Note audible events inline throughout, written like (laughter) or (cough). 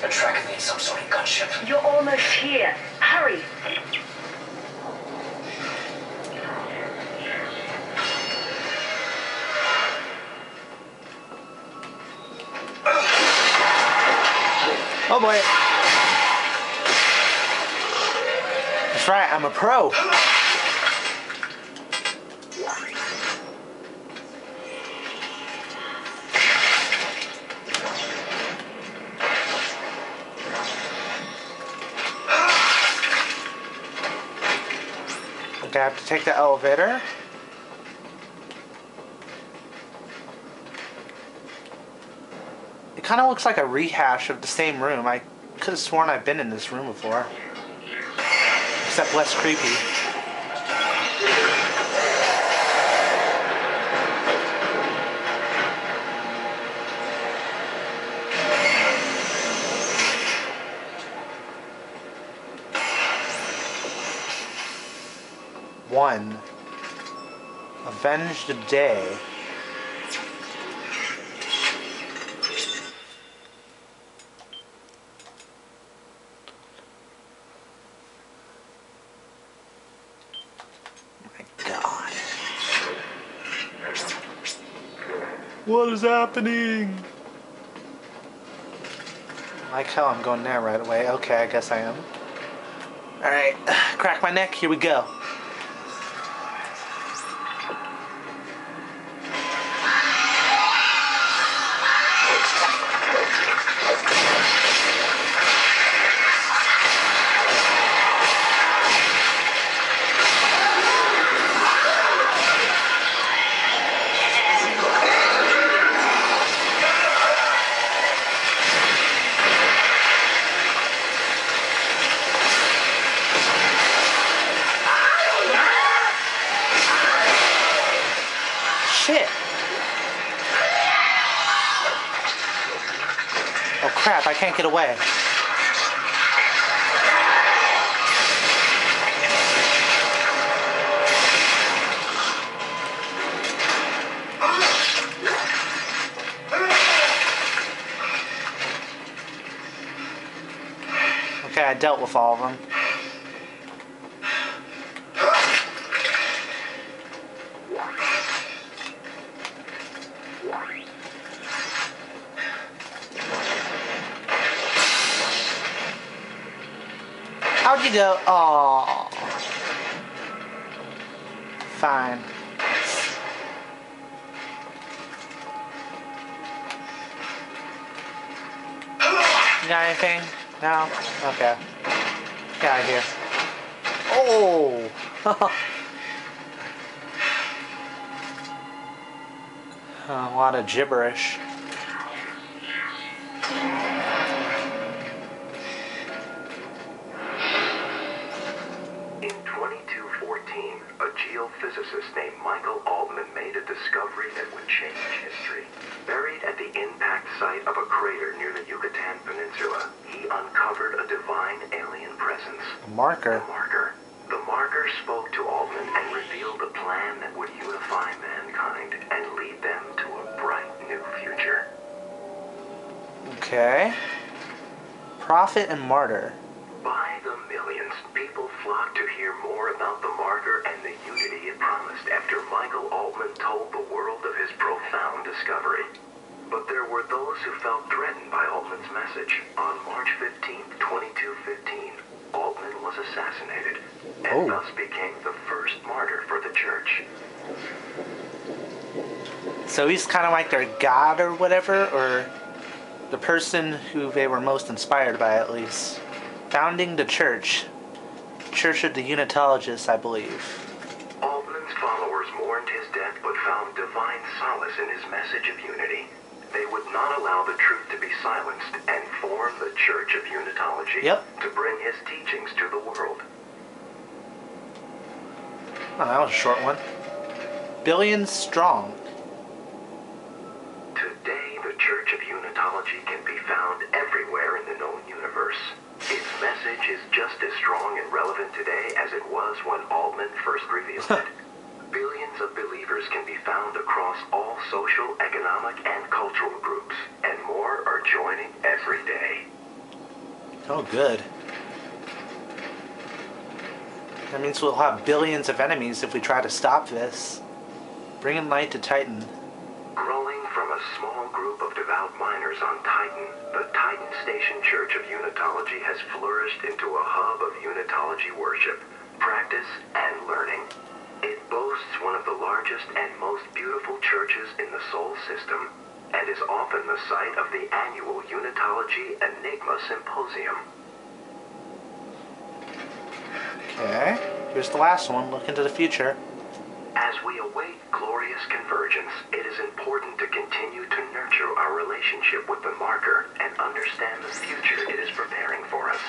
They're tracking me in some sort of gunship. You're almost here. Hurry. Oh boy. That's right, I'm a pro. Take the elevator. It kind of looks like a rehash of the same room. I could have sworn I've been in this room before. Except less creepy. One. Avenge the day. My God. What is happening? I like how I'm going there right away. Okay, I guess I am. Alright, (sighs) crack my neck, here we go. Shit. Oh crap, I can't get away. Okay, I dealt with all of them. You go? Oh. Fine. You got anything? No? Okay. Get out of here. Oh! (laughs) A lot of gibberish. Geophysicist named Michael Altman made a discovery that would change history. Buried at the impact site of a crater near the Yucatan Peninsula, he uncovered a divine alien presence. A marker. The marker. The marker spoke to Altman and revealed a plan that would unify mankind and lead them to a bright new future. Okay. Prophet and martyr. By the millions, people flocked to hear more about the martyr and the unity it promised after Michael Altman told the world of his profound discovery. But there were those who felt threatened by Altman's message. On March 15, 2215, Altman was assassinated and Oh. thus became the first martyr for the church. So he's kind of like their god or whatever, or the person who they were most inspired by, at least. Founding the church. Church of the Unitologists, I believe. Altman's followers mourned his death but found divine solace in his message of unity. They would not allow the truth to be silenced and form the Church of Unitology Yep. to bring his teachings to the world. Oh, that was a short one. Billions strong. Today, the Church of Unitology can be found everywhere in the known universe. Message is just as strong and relevant today as it was when Altman first revealed it. Billions of believers can be found across all social, economic, and cultural groups, and more are joining every day. Oh, good. That means we'll have billions of enemies if we try to stop this. Bringing light to Titan. Growing from a small group of devout miners on Titan, the Titan Station Church of Unitology has flourished into a hub of Unitology worship, practice, and learning. It boasts one of the largest and most beautiful churches in the Sol system, and is often the site of the annual Unitology Enigma Symposium. Okay. Here's the last one. Look into the future. As we await glorious convergence, it is important to continue to nurture our relationship with the marker and understand the future it is preparing for us.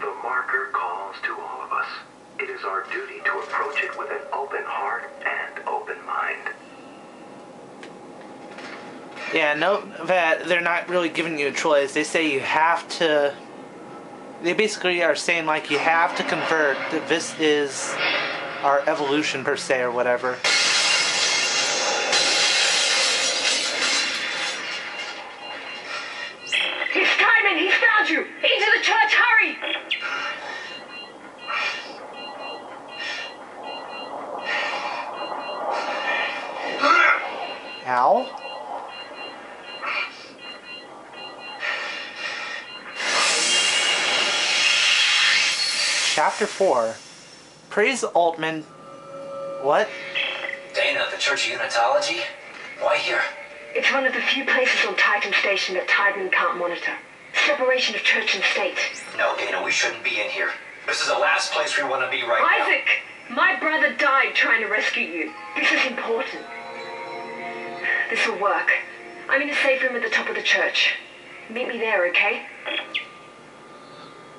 The marker calls to all of us. It is our duty to approach it with an open heart and open mind. Yeah, note that they're not really giving you a choice. They say you have to. They basically are saying, like, you have to convert, this is our evolution per se, or whatever. He's Simon! He's found you! Into the church! Hurry! Ow. Chapter 4. Praise Altman. What? Dana, the Church of Unitology? Why here? It's one of the few places on Titan Station that Titan can't monitor. Separation of church and state. No, Dana, we shouldn't be in here. This is the last place we want to be right now. Isaac! My brother died trying to rescue you. This is important. This will work. I'm in a safe room at the top of the church. Meet me there, okay?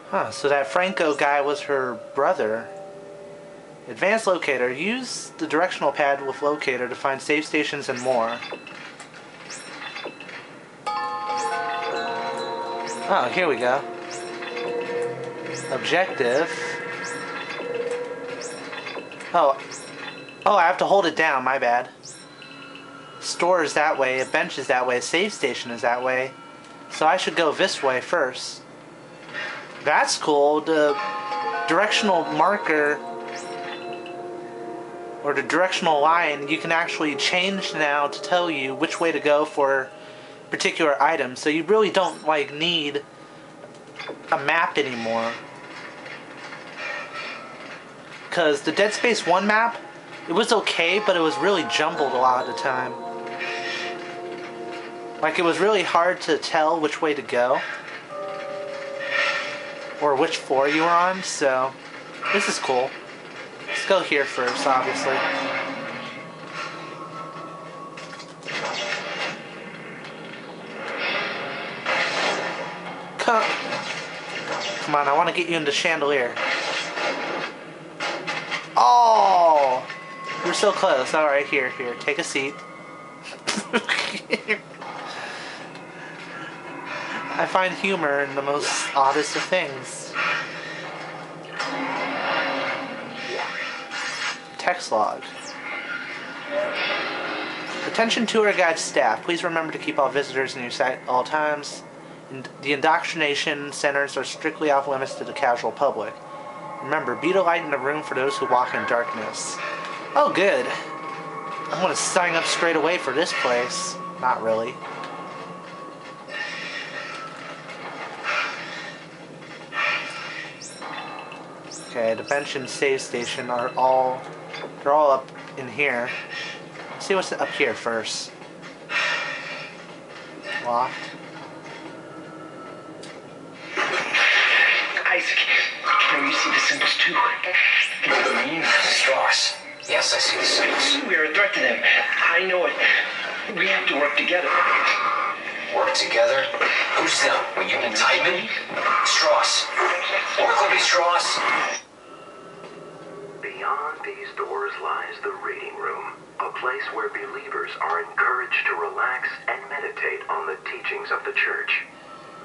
Huh, so that Franco guy was her brother. Advanced locator. Use the directional pad with locator to find safe stations and more. Oh, here we go. Objective. Oh. Oh, I have to hold it down, my bad. Store is that way, a bench is that way, a save station is that way. So I should go this way first. That's cool. The directional marker or the directional line, you can actually change now to tell you which way to go for particular items. So you really don't like need a map anymore. Cuz the Dead Space 1 map, it was okay, but it was really jumbled a lot of the time. Like it was really hard to tell which way to go or which floor you were on, so this is cool. Go here first, obviously. Come, come on, I want to get you into chandelier. Oh, you're so close. All right, here, here, take a seat. (laughs) I find humor in the most oddest of things. Text log. Attention tour guide staff. Please remember to keep all visitors in your sight at all times. The indoctrination centers are strictly off limits to the casual public. Remember, be the light in the room for those who walk in darkness. Oh, good. I'm gonna sign up straight away for this place. Not really. Okay, the bench and save station are all they're all up in here. Let's see what's up here first. Locked. Isaac, can you see the symbols too? Can you mean? Stross. Yes, I see the symbols. We are a threat to them. I know it. We have to work together. Work together? Who's them? Were you and Titan? Stross. Orkleby Stross. Lies the reading room, a place where believers are encouraged to relax and meditate on the teachings of the church.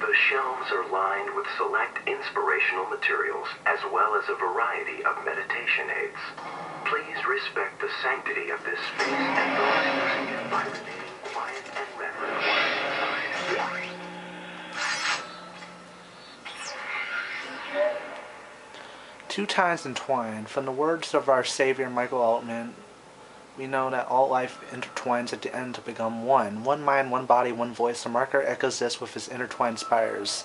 The shelves are lined with select inspirational materials as well as a variety of meditation aids. Please respect the sanctity of this space and those using it by Two times entwined. From the words of our Savior Michael Altman, we know that all life intertwines at the end to become one. One mind, one body, one voice. The marker echoes this with his intertwined spires.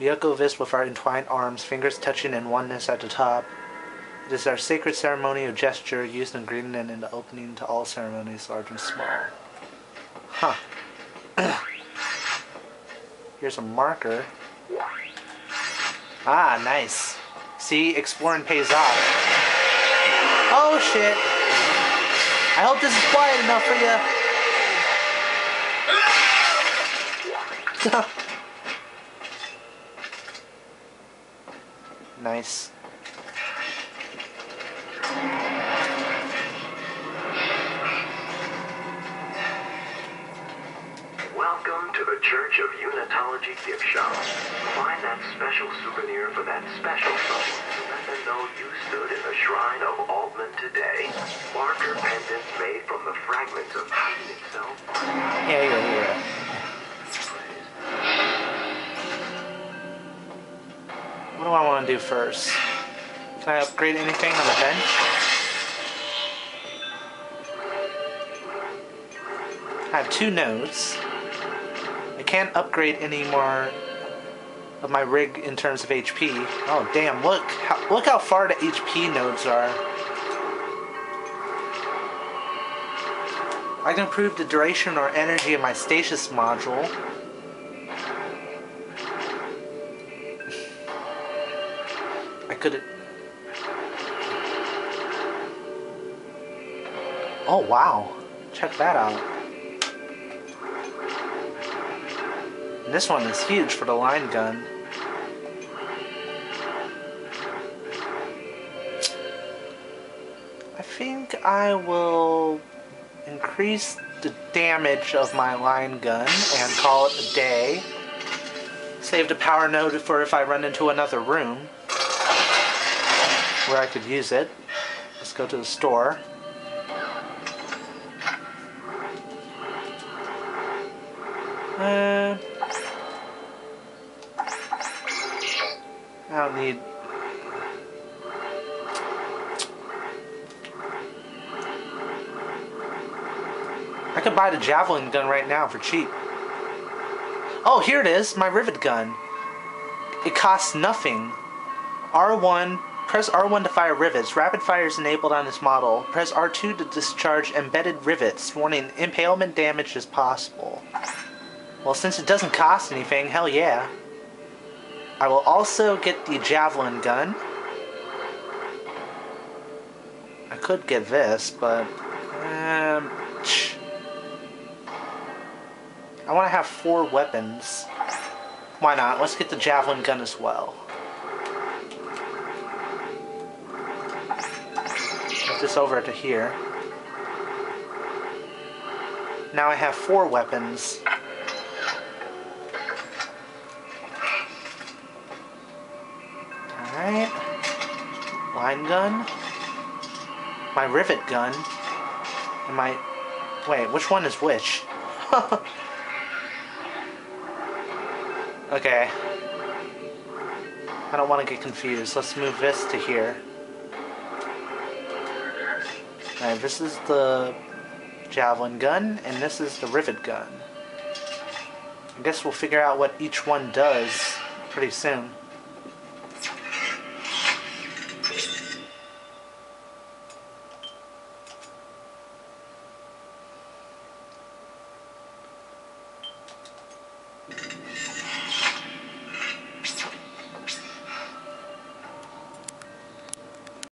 We echo this with our entwined arms, fingers touching in oneness at the top. It is our sacred ceremony of gesture used in Greenland in the opening to all ceremonies, large and small. Huh. (coughs) Here's a marker. Ah, nice. See, exploring pays off. Oh shit! I hope this is quiet enough for you. (laughs) nice. Gift shop. Find that special souvenir for that special someone let them know you stood in the shrine of Altman today. Marker pendants made from the fragments of itself. Yeah, yeah, yeah. What do I want to do first? Can I upgrade anything on the bench? I have two nodes. I can't upgrade any more of my rig in terms of HP. Oh damn! Look, how, look how far the HP nodes are. I can improve the duration or energy of my stasis module. (laughs) I could. Oh wow! Check that out. And this one is huge for the line gun. I think I will increase the damage of my line gun and call it a day. Save the power node for if I run into another room where I could use it. Let's go to the store. Uh, I don't need. I could buy the javelin gun right now for cheap. Oh, here it is, my rivet gun. It costs nothing. R1, press R1 to fire rivets. Rapid fire is enabled on this model. Press R2 to discharge embedded rivets. Warning, impalement damage is possible. Well, since it doesn't cost anything, hell yeah. I will also get the javelin gun. I could get this, but... Um, I want to have four weapons. Why not? Let's get the javelin gun as well. Put this over to here. Now I have four weapons. Alright. Line gun. My rivet gun. And my... Wait, which one is which? (laughs) okay. I don't want to get confused. Let's move this to here. Alright, this is the javelin gun, and this is the rivet gun. I guess we'll figure out what each one does pretty soon.